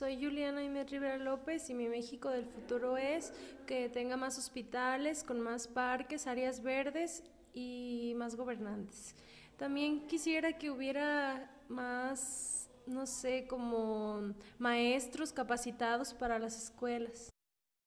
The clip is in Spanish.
Soy Juliana Inés Rivera López y mi México del futuro es que tenga más hospitales, con más parques, áreas verdes y más gobernantes. También quisiera que hubiera más, no sé, como maestros capacitados para las escuelas.